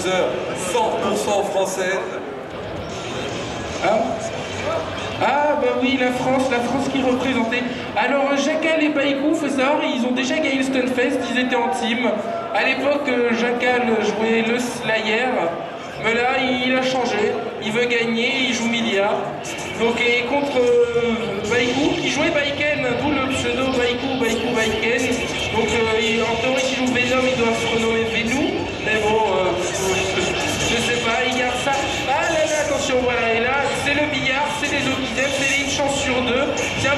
finale loser 100% française. Ah ah bah oui, la France, la France qui représentait. Alors Jacal et Baïkou, faut ils ont déjà gagné le Stunfest, ils étaient en team. À l'époque, euh, Jacal jouait le Slayer, mais là il a changé, il veut gagner, il joue Milia. Donc et contre euh, Baïkou qui jouait Baiken, d'où le pseudo Baïkou, Baïkou, Baiken. Donc euh, en théorie s'il joue Venom, il doit se renommer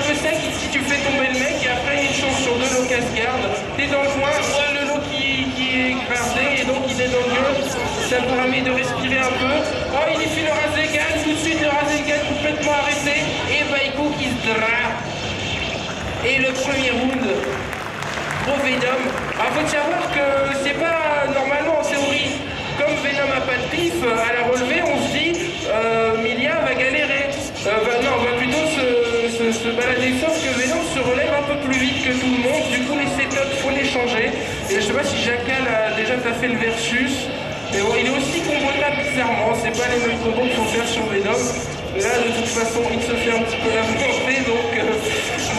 peu qui, si tu fais tomber le mec, et après une chance sur deux, l'eau casse-garde. T'es dans le coin, voilà le lot qui, qui est gardé, et donc il est dans le gueule. Ça permet de respirer un peu. Oh, il fait le Rasengan, tout de suite le Rasengan complètement arrêté, et Baïkou qui se drape. Et le premier round, gros Venom. Ah, faut savoir que c'est pas normalement en théorie comme Venom n'a pas de pif, à la relevée, on se dit euh, Milia va galérer. Euh, se, balader, sauf que Venom se relève un peu plus vite que tout le monde. Du coup, les setups, faut les changer. Et je sais pas si Jackal a déjà fait le versus. Mais bon, il est aussi combattable bizarrement. C'est pas les mêmes combos qu'il faut faire sur Venom. Là, de toute façon, il se fait un petit peu avancer, donc euh,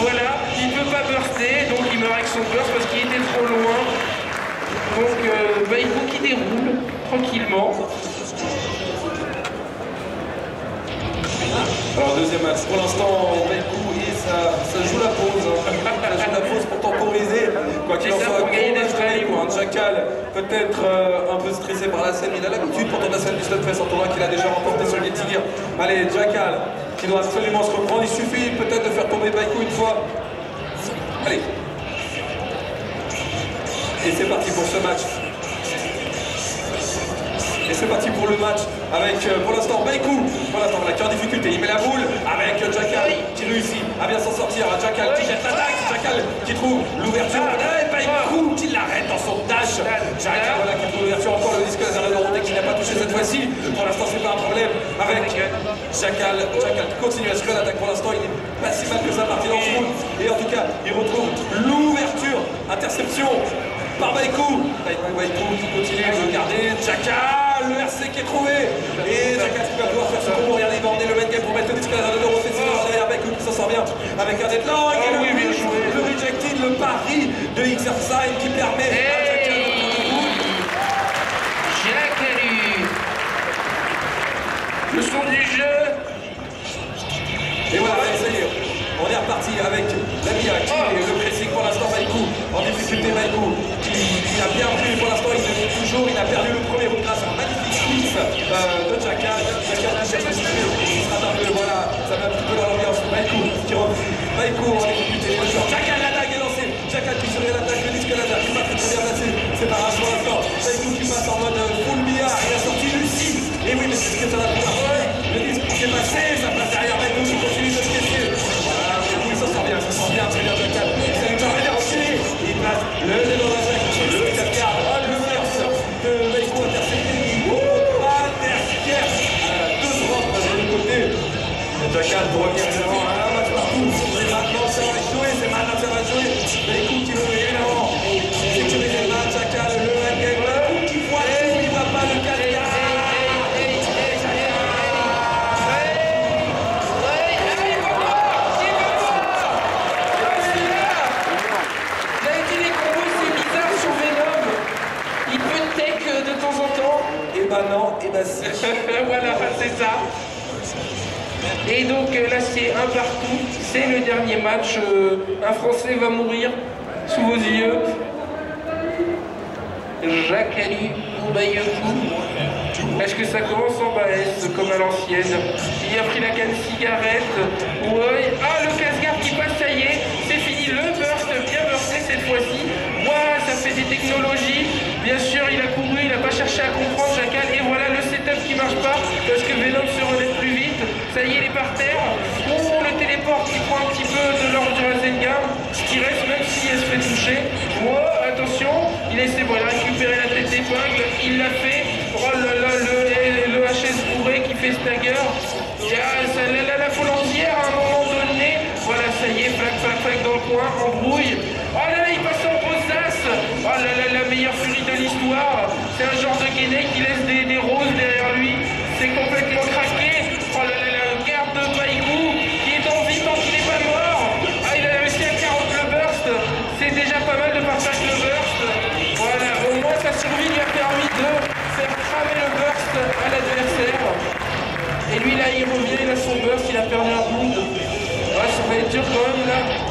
voilà, il peut pas burster, donc il meurt avec son burst parce qu'il était trop loin. Donc, euh, bah, il faut qu'il déroule tranquillement. Alors deuxième match, pour l'instant et ça, joue la pause, hein. ça joue la pause pour temporiser, quoi qu'il en soit, gros match pour un Jackal, peut-être euh, un peu stressé par la scène, il a l'habitude pourtant de la scène du Slutfest en tournoi qu'il a déjà remporté sur les Tigres. Allez, Jackal, qui doit absolument se reprendre, il suffit peut-être de faire tomber Baikou une fois. Allez. Et c'est parti pour ce match. Et c'est parti pour le match avec euh, pour l'instant Baikou. Pour l'instant, qui est en difficulté. Il met la boule avec Jackal qui réussit à bien s'en sortir. Jackal qui jette l'attaque. Jackal qui trouve l'ouverture. Et Baikou qui l'arrête dans son dash. Jackal voilà, qui trouve l'ouverture. Encore le disque laser de Dorothée qui n'a pas touché cette fois-ci. Pour l'instant, c'est pas un problème avec Jackal. Jackal qui continue à se faire l'attaque. Pour l'instant, il est pas si mal que ça parti dans ce round. Et en tout cas, il retrouve l'ouverture. Interception par Baikou. Baikou, Baikou qui continue de garder. Jackal le RC qui est trouvé. Et Jackal qui va pouvoir faire ce combo. Regardez, il va emmener le main game pour mettre le disque à l'euro. C'est derrière Baikou qui s'en sort bien avec un deadlock. et le, le rejected, le pari de Xerside qui permet à Jackal de prendre le coup. Le son du jeu. Et voilà, ça y est. On est reparti avec la Mia qui est le pressing pour l'instant Baikou. En difficulté Baikou qui, qui, a bien pris pour l'instant il est toujours, il a perdu le premier round grâce euh, de le il se voilà, ça met un petit peu dans l'ambiance. Baikou qui refuse. Baikou en difficulté. Jackal l'attaque est lancée. Jackal qui serait l'attaque, le disque laser qui va très bien placé. C'est pas grave pour l'instant. Baikou qui passe en mode full billard. Il a sorti Lucie. Et oui, mais c'est ce que ça va. Le disque qui est passé, ça passe derrière Baikou qui continue de se questionner. Ça sent bien, ça sent bien, très bien. Ça lui permet d'enchaîner. Il passe le Jackal pour revenir. Et ça va jouer, c'est maintenant ça va jouer. Baikou qui veut évidemment sécuriser le match. Le game. Baikou qui voit tout, il voit pas le cascade. de temps en temps Et bah non, et bah si. voilà, c'est ça. Et donc là c'est un partout, c'est le dernier match. Euh, un Français va mourir sous vos yeux. Jacques Ali Oubayekou. Est-ce que ça commence en baisse comme à l'ancienne Il a pris la canne cigarette. Ah le casse-garde qui passe, ça y est, c'est fini. Le burst, bien bursté cette fois-ci. Waouh, ça fait des technologies. Bien sûr, il a couru, il n'a pas cherché à comprendre Jackal. Et voilà le setup qui marche pas parce que Venom se relève plus vite. Ça y est, il est par terre. Oh, le téléport qui prend un petit peu de l'ordre du Rasengan. Ce qui reste, même si elle se fait toucher. Oh, attention, il essaie bon, il a récupéré la tête d'épingle. Il l'a fait. Oh là là, le, HS bourré qui fait stagger. La, la, à un moment donné. Voilà, ça y est, flac, flac, flac dans le coin, embrouille. Oh là là, il passe en as. Oh là là, la meilleure furie de C'est un genre de guinée qui laisse des, des roses derrière lui. C'est complètement craqué. Lui là, il revient, il a son burst, il a perdu un round. Ouais, ça va être dur quand même là.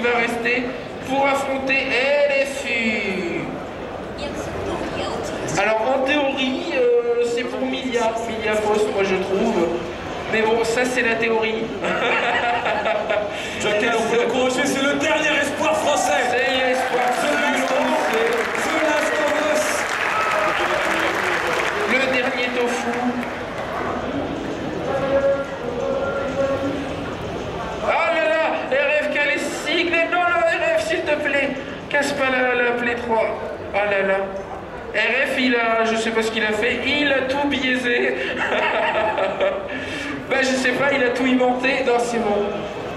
Qui va rester pour affronter LFU. Alors en théorie, euh, c'est pour Milia, Milia Foss, moi je trouve. Mais bon, ça c'est la théorie. Jacal, on peut l'encourager, c'est le dernier espoir français. C'est l'espoir Us. le dernier tofu. Casse pas la, la Play 3. Oh là là. RF, il a, je sais pas ce qu'il a fait, il a tout biaisé. ben, je sais pas, il a tout inventé. Non, c'est bon.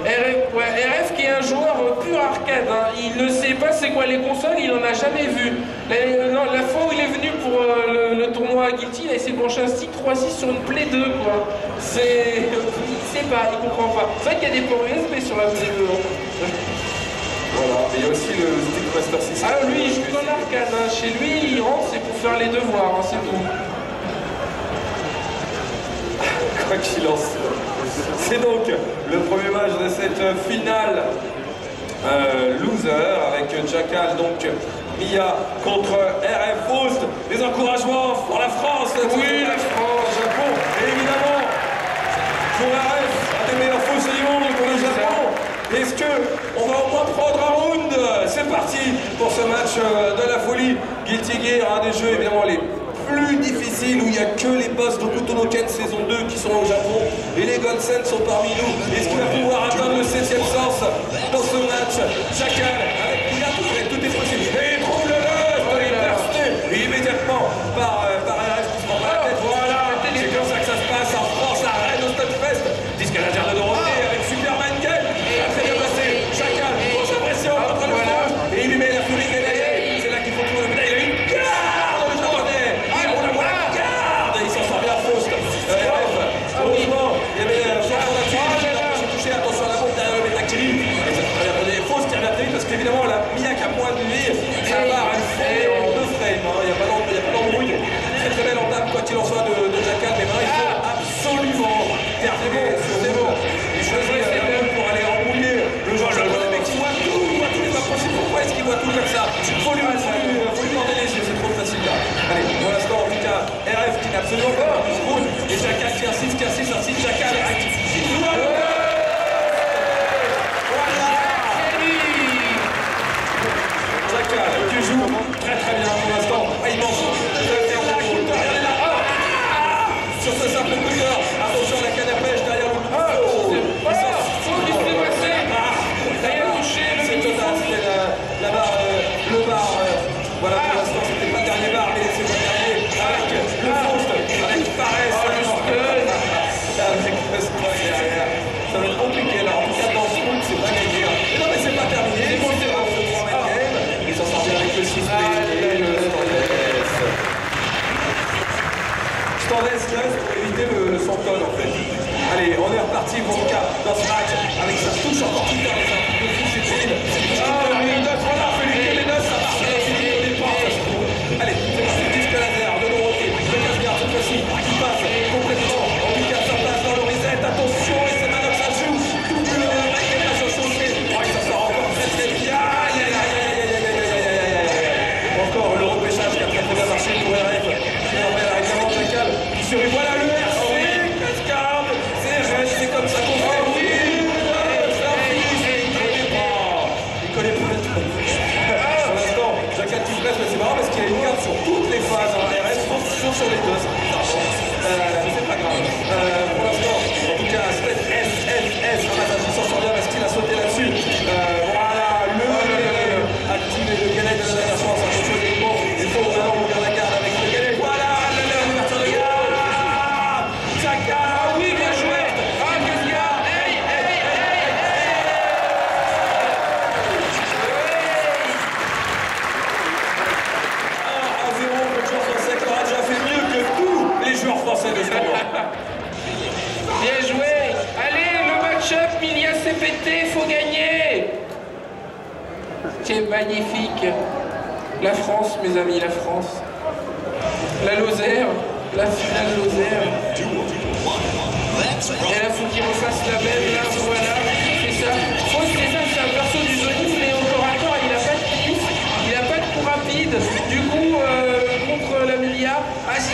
RF, qui est un joueur euh, pur arcade, hein. il ne sait pas c'est quoi les consoles, il en a jamais vu. La, non, la fois où il est venu pour euh, le, tournoi à Guilty, il a essayé de brancher un stick 3.6 sur une Play 2 quoi. C'est. Il sait pas, il comprend pas. C'est vrai qu'il y a des ports USB sur la Play 2. hein. Voilà, et il y a aussi le Stick Master System. Ah lui il joue dans l'arcade, hein. chez lui il rentre c'est pour faire les devoirs, hein, c'est tout. Quoi qu'il en soit. C'est donc le premier match de cette finale euh, loser avec Jackal, donc Mia contre RF Faust. Des encouragements pour la France. Oui, la France. Le Japon, et évidemment, pour RF, un des meilleurs fausses du monde pour le Japon. Est-ce que on va au moins prendre un round? C'est parti pour ce match euh, de la folie. Guilty Gear, un des jeux évidemment les plus difficiles où il n'y a que les boss de Kutono Ken saison 2 qui sont au Japon et les Goldsen sont parmi nous. Est-ce qu'il va pouvoir atteindre le 7ème sens dans ce match? Jackal avec Mia, tout, est possible. Et trouve le il est immédiatement par, Jackal qui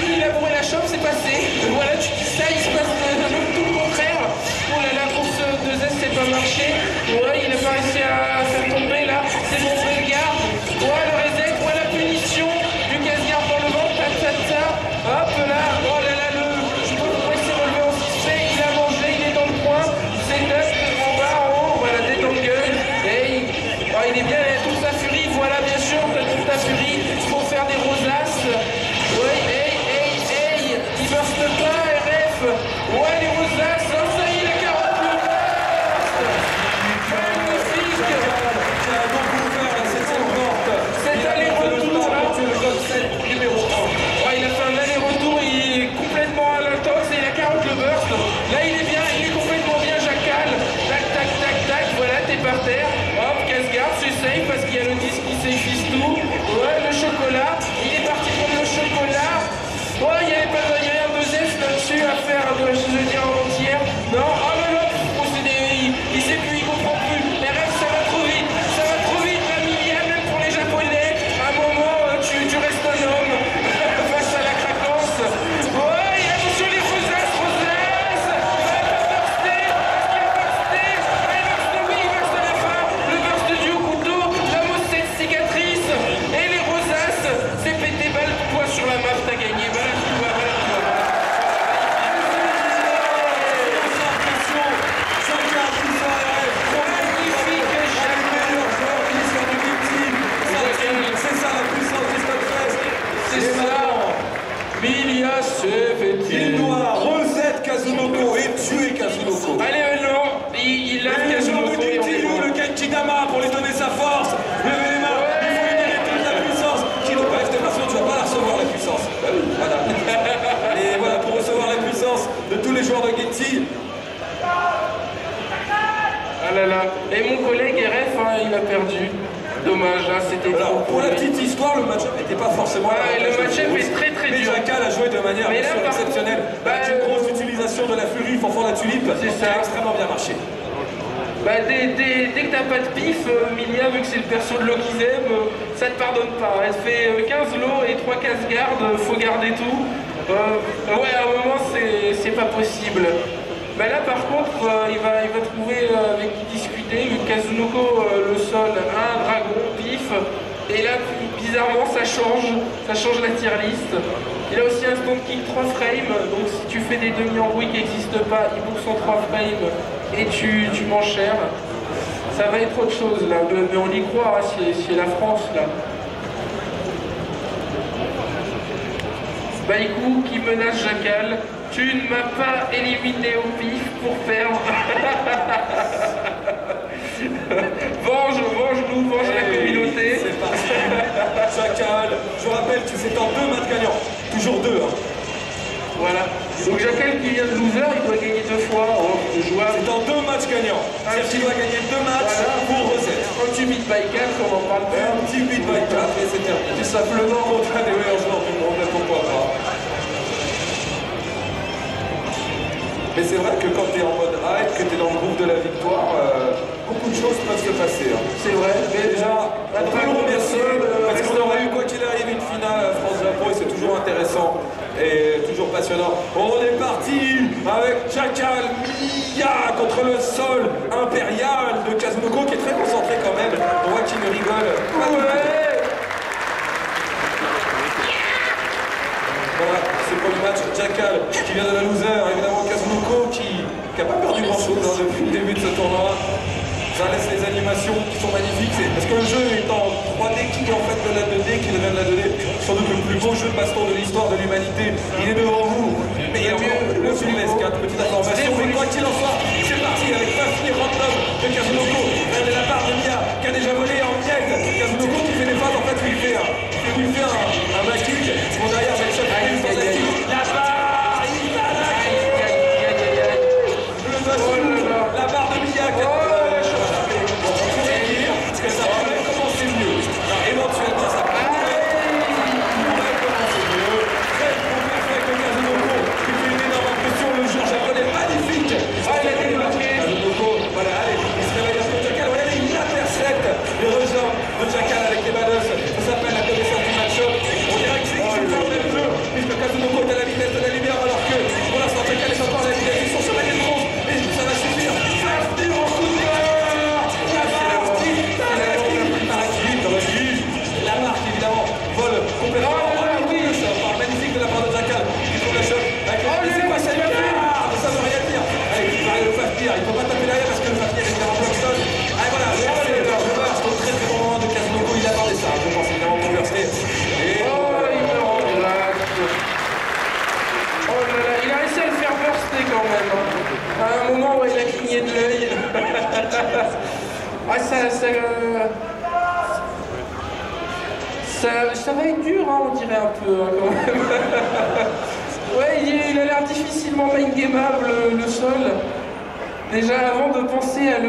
Merci, le bois la chauve, manière bien sûr exceptionnelle, bah, une grosse utilisation de la furie, fanfan la tulipe, ça a extrêmement bien marché. Bah, dès, dès, dès que t'as pas de pif, euh, Milia, vu que c'est le perso de l'eau qu'ils aiment, euh, ça te pardonne pas. Elle fait euh, 15 lots et 3 casse gardes, euh, faut garder tout. Euh, ouais, à un moment, c'est pas possible. Bah, là, par contre, euh, il, va, il va trouver avec qui discuter. Kazunoko le sol, un dragon, pif. Et là, bizarrement, ça change. Ça change la tier list. Il a aussi un stand kick 3 frames, donc si tu fais des demi-enrouilles qui n'existent pas, il bourse en 3 frames et tu, tu manges cher. Ça va être autre chose là, mais, on y croit, hein, c'est la France là. Baïkou qui menace Jackal, tu ne m'as pas éliminé au pif pour perdre. venge, venge nous, venge la eh communauté. C'est parti. Jackal, je rappelle, tu fais ton deux matchs gagnants toujours deux. Hein. Voilà. Donc Jacquel qui vient de loser, il doit gagner deux fois en jouable. dans deux matchs gagnants. Ah, C'est-à-dire qu'il doit gagner deux matchs voilà. pour recette. Un petit bit by 4, on en parle pas. Un petit bit by 4 et c'est terminé. Tout simplement contre un des meilleurs joueurs du monde, pourquoi pas. Mais c'est vrai que quand tu es en mode hype, que tu es dans le groupe de la victoire. Euh, beaucoup de choses peuvent se passer. hein. C'est vrai, mais Déjà, on peut le remercier parce qu'on aurait eu quoi qu'il arrive une finale France-Japon et c'est toujours intéressant et toujours passionnant. On est parti avec Chacal Mia contre le sol impérial de Kazunoko qui est très concentré quand même. On voit qu'il ne rigole. Voilà, c'est le premier match. Jackal qui vient de la loser, évidemment Kazunoko qui n'a pas perdu grand chose depuis le début de ce tournoi. Ça laisse les animations qui sont magnifiques. Parce que le jeu est en 3D qui est en fait de la 2D, qui devient de la 2D. Sans doute le plus beau jeu de baston de l'histoire de l'humanité. Il est devant vous. Mais il y a encore le sur les 4 petite information. Mais quoi qu'il en soit, c'est parti avec 9 filles random de Kazunoko. Est la part de Mia qui a déjà volé en miette. Kazunoko qui fait des phases en fait où il fait un, où il fait un, un back kick. Bon derrière, avec chaque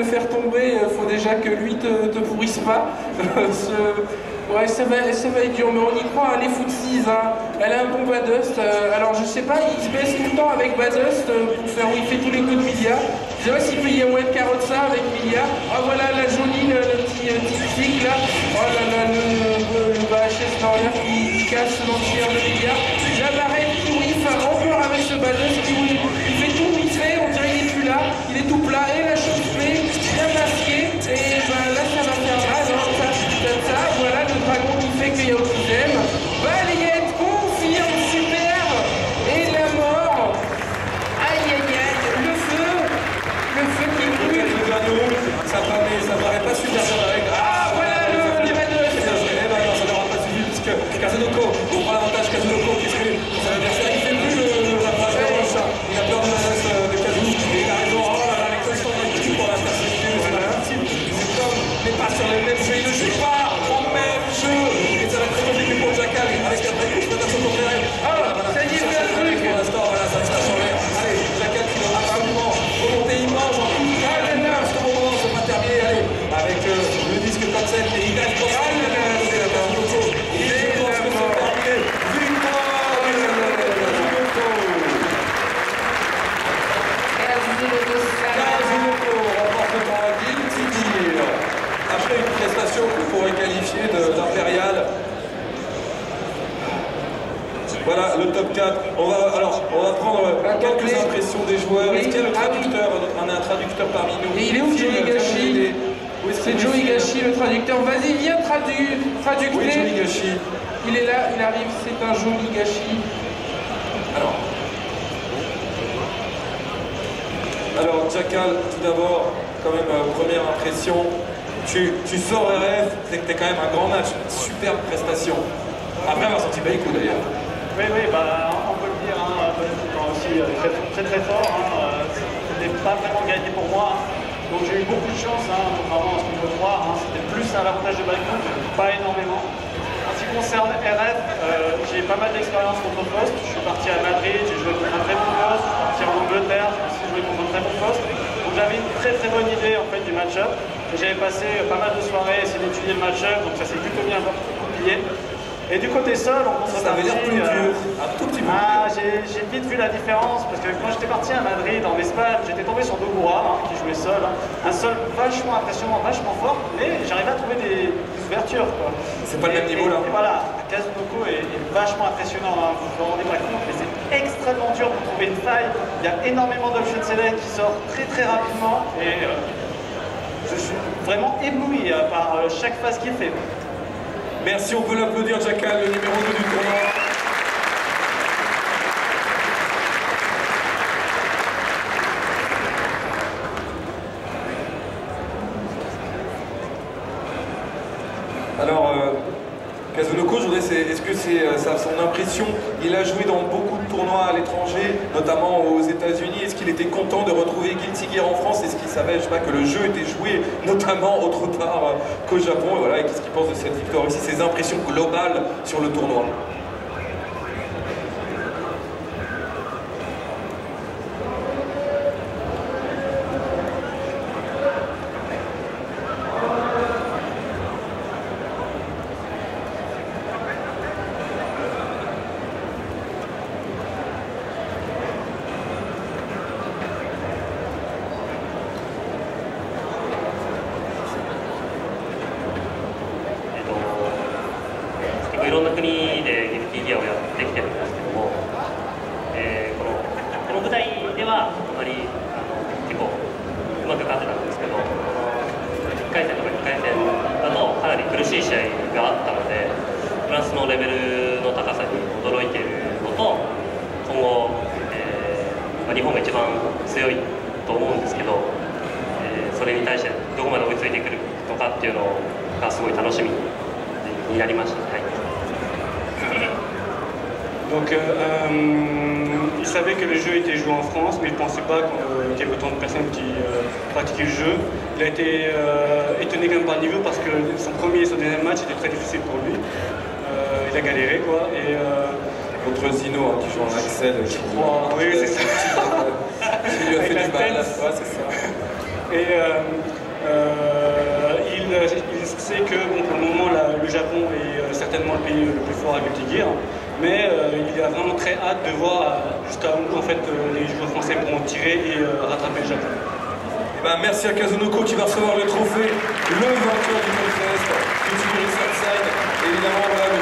faire tomber, il faut déjà que lui te, pourrisse pas. Ouais, ça va, ça va être dur, mais on y croit, hein, les footsies, hein. Elle a un bon Badust. euh, alors, je sais pas, il se baisse tout le temps avec Badust euh, pour faire où il fait tous les coups de Milia. Je sais pas s'il peut y avoir de carotte ça avec Milia. Ah, voilà la jolie, le, petit, euh, petit flic là. Oh là là, le, le, le qui, casse l'entière de Milia. La barrette qui whiff, encore avec ce Badust qui. Il fait tout fait, on dirait qu'il est plus là. Il est tout dragon qui fait qu'il y a Oxygène. Balayette confirme, super. Et la mort. Aïe aïe aïe, le feu. Le feu qui brûle. ça paraît, ça paraît pas super bien avec. Attendez. impressions des joueurs. Est-ce qu'il y a le. Ah traducteur On a un traducteur parmi nous. Et il est où, Joe Higashi C'est Joe Higashi, le traducteur. Vas-y, viens tradu traducter. Oui, Joe Higashi. Il est là, il arrive, c'est un joli gâchis. Alors, alors Jackal, tout d'abord, quand même, euh, première impression, tu, tu sors RF, c'est que t'es quand même un grand match, superbe prestation. Après avoir sorti Baïkou d'ailleurs. Oui, oui, bah, on peut le dire, hein, Bazoum euh, très, très fort. Hein, C'était pas vraiment gagné pour moi. Donc j'ai eu beaucoup de chance, hein, contrairement à ce qu'on peut croire. hein. C'était plus à l'avantage de Bazoum, pas énormément. En ce qui concerne RF, euh, j'ai pas mal d'expérience contre poste. Je suis parti à Madrid, j'ai joué contre un très bon poste. Je suis parti en Angleterre, j'ai aussi joué contre un très bon poste. Donc j'avais une très très bonne idée en fait du match-up. J'avais passé pas mal de soirées à essayer d'étudier le match-up, donc ça s'est plutôt bien goupillé. Et du côté sol, on Ça veut dire plus dur, un tout petit peu. Ah, j'ai vite vu la différence parce que quand j'étais parti à Madrid, en Espagne, j'étais tombé sur Dogura hein, qui jouait sol. Hein. Un sol vachement impressionnant, vachement fort, mais j'arrivais à trouver des, ouvertures. C'est pas le même niveau là. Et voilà, Kazunoko est, vachement impressionnant, hein. vous vous en rendez pas compte, mais c'est extrêmement dur pour trouver une faille. Il y a énormément d'option select qui sort très très rapidement et euh, je suis vraiment ébloui euh, par euh, chaque phase qu'il fait. Merci, on peut l'applaudir, Jackal, le numéro 2 du tournoi. Alors, euh, Est-ce que c'est euh, son impression? Il a joué dans beaucoup de tournois à l'étranger, notamment aux États-Unis. Est-ce qu'il était content de retrouver Guilty Gear en France? Est-ce qu'il savait, que le jeu était joué notamment autre part euh, qu'au Japon? Et qu'est-ce qu'il pense de cette victoire aussi Ses impressions globales sur le tournoi Donc, euh, euh, il savait que le jeu était joué en France, mais il ne pensait pas qu'il y avait autant de personnes qui euh, pratiquaient le jeu. Il a été étonné quand même par le niveau parce que son premier et son deuxième match était très difficile pour lui. il a galéré quoi. Et, Contre Zino hein, qui joue en Axel. Je crois, oui, c'est ça. il lui a fait du mal. Ouais, c'est ça. Et il, sait que bon, pour le moment, le Japon est certainement le pays le plus fort à Guilty Gear. Mais euh, il a vraiment très hâte de voir euh, jusqu'à où en fait, euh, les joueurs français pourront tirer et rattraper le Japon. Eh ben, merci à Kazunoko qui va recevoir le trophée, le vainqueur du contest, du Southside. Évidemment, voilà,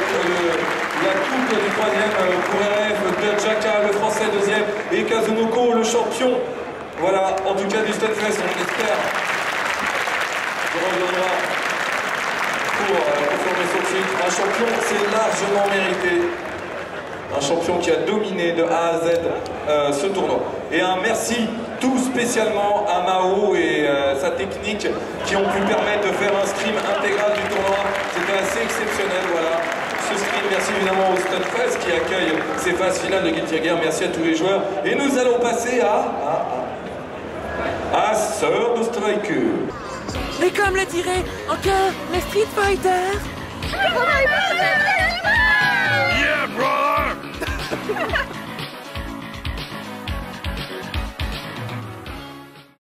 la coupe du troisième pour RF, de le français deuxième, et Kazunoko, le champion. Voilà, en tout cas du Stunfest, on espère qu'il reviendra pour, former son titre. Un champion, c'est largement mérité un champion qui a dominé de A à Z euh, ce tournoi. Et un merci tout spécialement à Mao et euh, sa technique qui ont pu permettre de faire un stream intégral du tournoi. C'était assez exceptionnel, voilà. Ce stream, merci évidemment au Stunfest qui accueille ces phases finales de Guilty Gear. Merci à tous les joueurs. Et nous allons passer à... à, à Sœur de Striker. Mais comme le dirait encore le Street Fighter Ha ha ha!